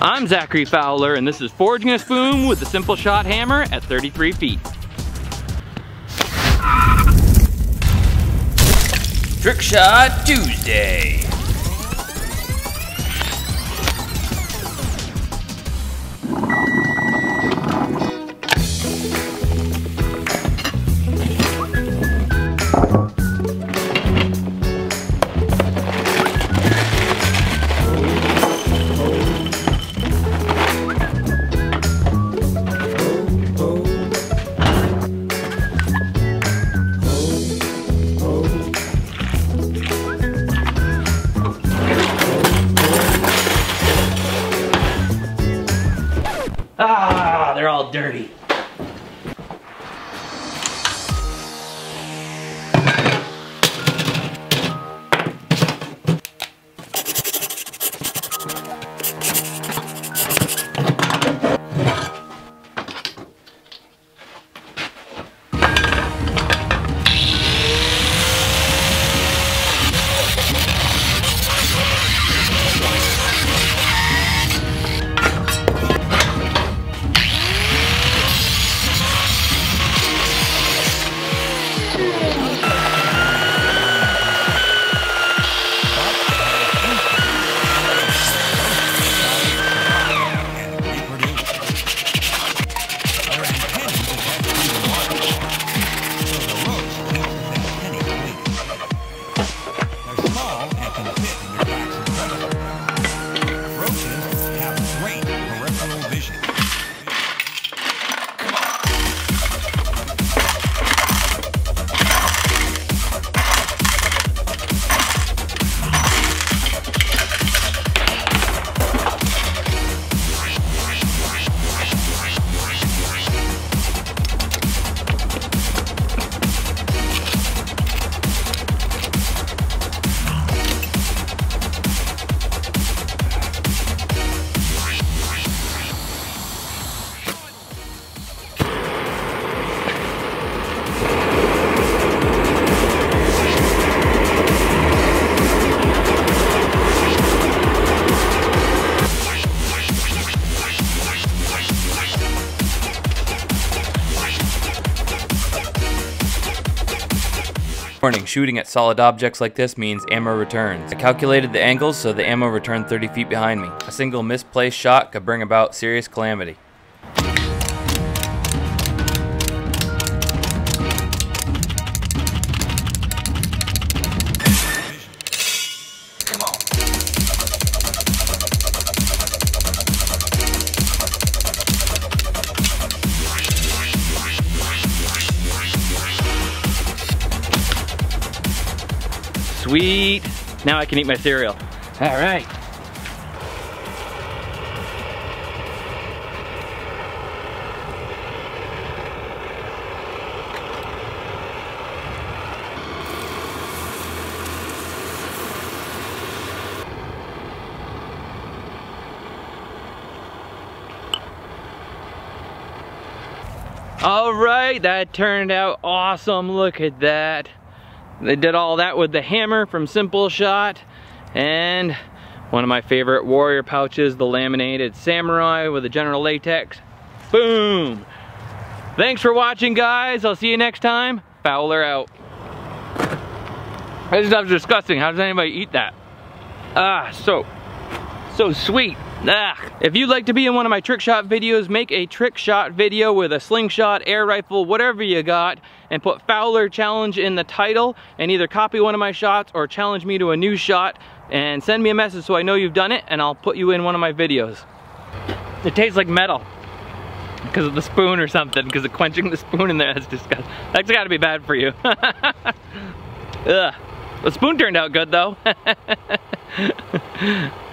I'm Zachary Fowler and this is Forging a Spoon with the SimpleShot Hammer at 33 feet. Trick Shot Tuesday. All dirty. Nick. Warning, shooting at solid objects like this means ammo returns. I calculated the angles so the ammo returned 30 feet behind me. A single misplaced shot could bring about serious calamity. Sweet. Now I can eat my cereal. All right. All right, that turned out awesome. Look at that. They did all that with the hammer from SimpleShot and one of my favorite warrior pouches, the laminated samurai with the general latex. Boom! Thanks for watching guys. I'll see you next time. Fowler out. This stuff's disgusting. How does anybody eat that? Ah, so, so sweet. If you'd like to be in one of my trick shot videos, make a trick shot video with a slingshot, air rifle, whatever you got, and put Fowler Challenge in the title, and either copy one of my shots or challenge me to a new shot, and send me a message so I know you've done it, and I'll put you in one of my videos. It tastes like metal. Because of the spoon or something, because of quenching the spoon in there, that's disgusting. That's gotta be bad for you. Ugh. The spoon turned out good though.